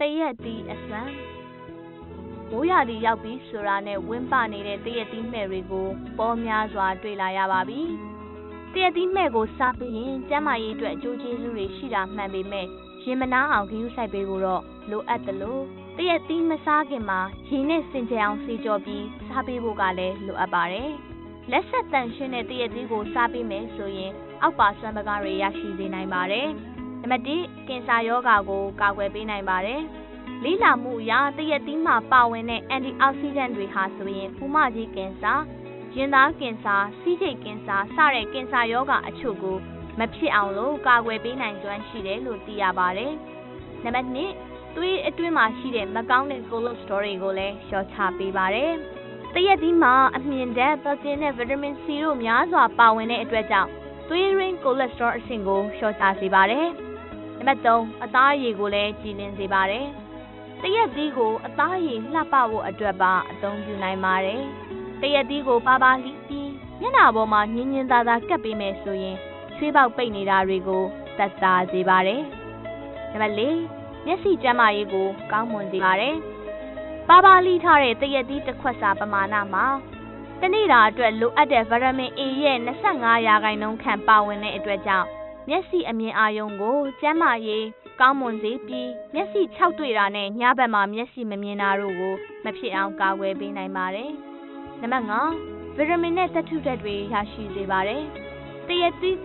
တရက်သီးအစွမ်းမိုးရာသီရောက်ပြီဆိုတာနဲ့ဝင်းပနေတဲ့တရက်သီးမှဲ့တွေကိုပေါ်များစွာတွေ့လာရပါပြီ။တရက်သီးမှဲ့ကိုစားပြီးရင်ကျန်းမာရေးအတွက်အကျိုးကျေးဇူးတွေရှိတာမှန်ပေမဲ့ရင်မနာအောင်ဂရုစိုက်ပေးဖို့တော့လိုအပ်တယ်လို့တရက်သီးမစားခင်မှာရေနဲ့စင်ကြယ်အောင်စေကြောပြီးစားပေးဖို့ကလည်းလိုအပ်ပါတယ်။လက်ဆက်တန်ရှင်းတဲ့တရက်သီးကိုစားပေးမယ်ဆိုရင်အောက်ပါဆွမ်းပကားတွေရရှိစေနိုင်ပါတယ်။ နံပါတ်1ကင်ဆာရောဂါကိုကာကွယ်ပေးနိုင်ပါတယ်။လေးလာမှုအရတရက်သီးမှာပါဝင်တဲ့အန်တီအောက်ဆီဒန့်တွေဟာဆိုရင်ဖူမကြီးကင်ဆာရင်သားကင်ဆာစီးကျိတ်ကင်ဆာစတဲ့ကင်ဆာရောဂါအချို့ကိုမဖြစ်အောင်လို့ကာကွယ်ပေးနိုင်စွမ်းရှိတယ်လို့သိရပါတယ်။နံပါတ်2သွေးအတွင်းမှာရှိတဲ့မကောင်းတဲ့ကိုလက်စထရောတွေကိုလည်းလျှော့ချပေးပါတယ်။တရက်သီးမှာအမြင့်ဓာတ်ပရိုတင်းနဲ့ဗီတာမင်စီတို့များစွာပါဝင်တဲ့အတွက်ကြောင့်သွေးရင်းကိုလက်စထရောအဆင့်ကိုလျှော့ချစေပါတယ်။ နံပါတ်3အသားအရည်ကိုလည်းကြည်လင်စေပါတယ်။တရက်သီးကိုအသားအရည်လှပဖို့အတွက်ပါအသုံးပြုနိုင်ပါတယ်။တရက်သီးကိုပါပါလိပြီးမျက်နှာပေါ်မှာညင်ညင်သာသာကပ်ပေးမယ်ဆိုရင်ချွေးပေါက်ပိတ်နေတာတွေကိုသက်သာစေပါတယ်။နံပါတ်4မျက်စိကျန်းမာရေးကိုကောင်းမွန်စေပါတယ်။ပါပါလိထားတဲ့တရက်သီးတစ်ခွက်စာပမာဏမှာတနေ့တာအတွက်လိုအပ်တဲ့ဗီတာမင် A ရဲ့25ရာခိုင်နှုန်းခန့်ပါဝင်တဲ့အတွက်ကြောင့် မျက်စိအမြင်အာရုံကိုကျန်းမာရေးကောင်းမွန်စေပြီးမျက်စိခြောက်တွေ့တာနဲ့ညဘက်မှာမျက်စိမမြင်တာတို့ကိုမဖြစ်အောင်ကာကွယ်ပေးနိုင်ပါတယ်။နံပါတ်5ဗီတာမင်နဲ့သတ္ထုဓာတ်တွေရရှိစေပါတယ်။တရက်သီး